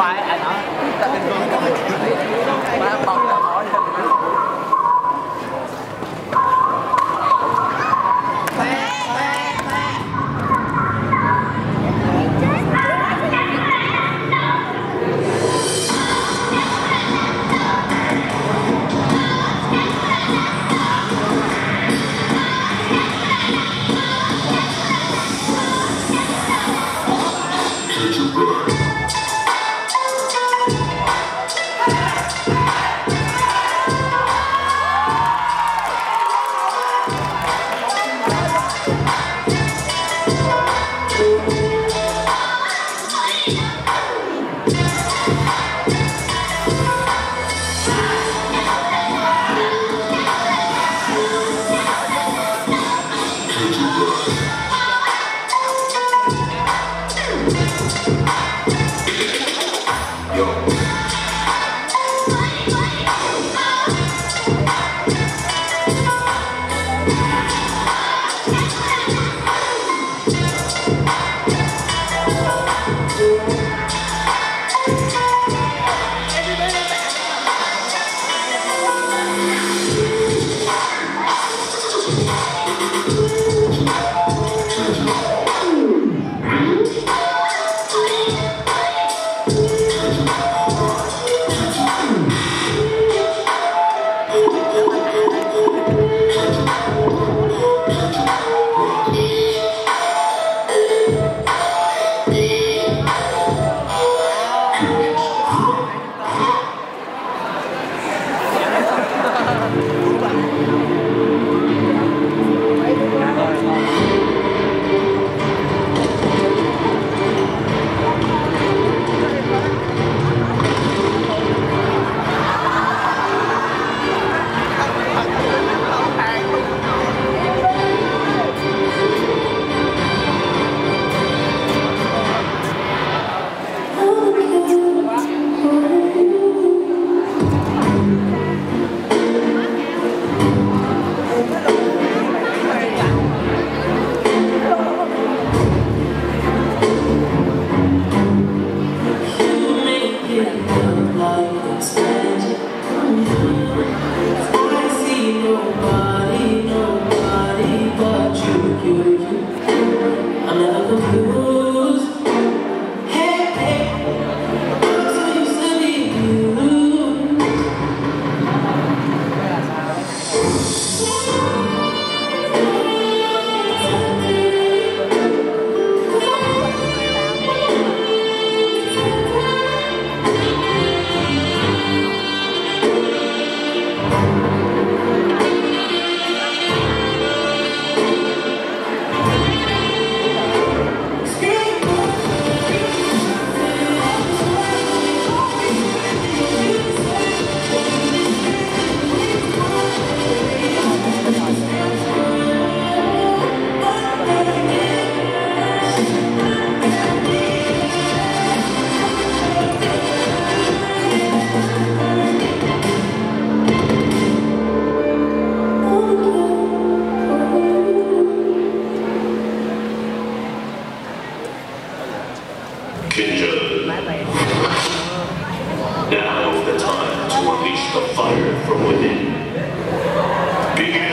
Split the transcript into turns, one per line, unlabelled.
Right. Música
Kinja. Now the time to unleash the fire from within. Begin.